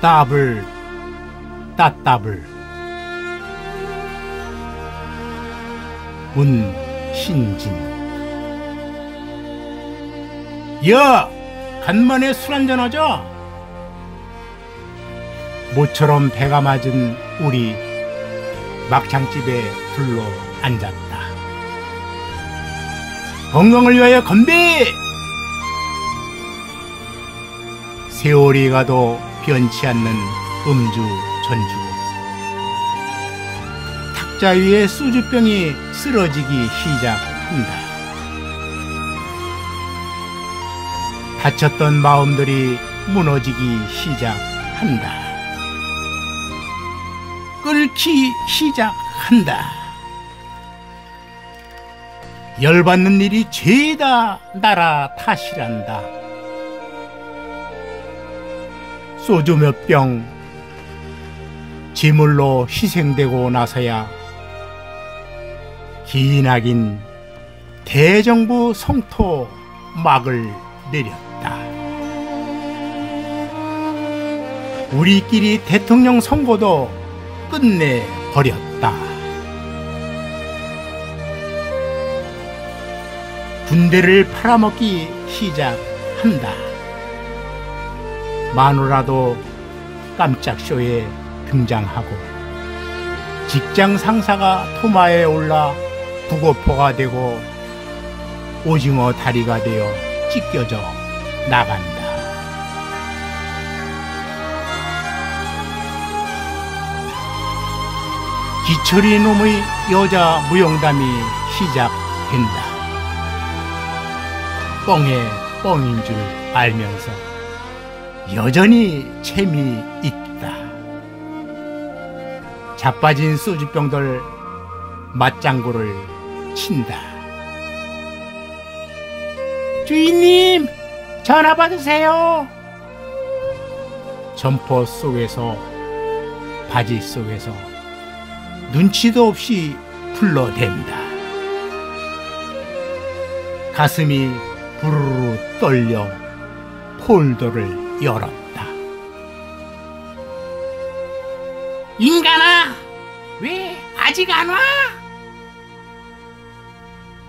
따블 따따블. 문신진. 야 간만에 술 한잔 하자. 모처럼 배가 맞은 우리 막창집에 둘러 앉았다. 건강을 위하여 건배! 세월이 가도 변치 않는 음주 전주. 탁자 위에 소주병이 쓰러지기 시작한다. 다쳤던 마음들이 무너지기 시작한다. 끓기 시작한다. 열받는 일이 죄다 나라 탓이란다 소주 몇 병 지물로 희생되고 나서야 기나긴 대정부 성토 막을 내렸다. 우리끼리 대통령 선거도 끝내 버렸다. 군대를 팔아먹기 시작한다. 마누라도 깜짝 쇼에 등장하고 직장 상사가 토마에 올라 부고포가 되고 오징어 다리가 되어 찢겨져 나간다. 기철이 놈의 여자 무용담이 시작된다. 뻥에 뻥인 줄 알면서 여전히 재미있다. 자빠진 소주병들 맞장구를 친다. 주인님, 전화 받으세요. 점퍼 속에서, 바지 속에서 눈치도 없이 불러댄다. 가슴이 부르르 떨려 폴더를 열었다. 인간아, 왜 아직 안 와?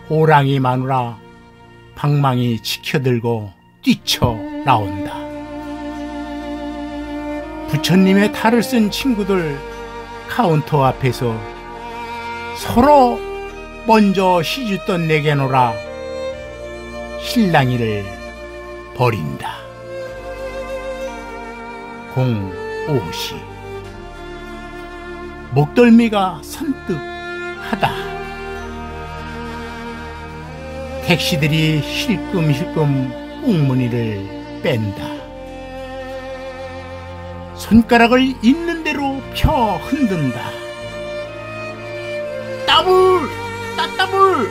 호랑이 마누라 방망이 치켜들고 뛰쳐 나온다. 부처님의 탈을 쓴 친구들 카운터 앞에서 서로 먼저 시주던 내게 노라 실랑이를 벌인다. 공오시 목덜미가 선뜩하다. 택시들이 힐끔힐끔 꽁무니를 뺀다. 손가락을 있는 대로 펴 흔든다. 따블! 따따블!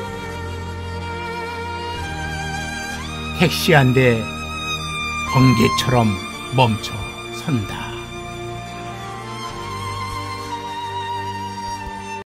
택시 한 대 번개처럼 멈춰 선다.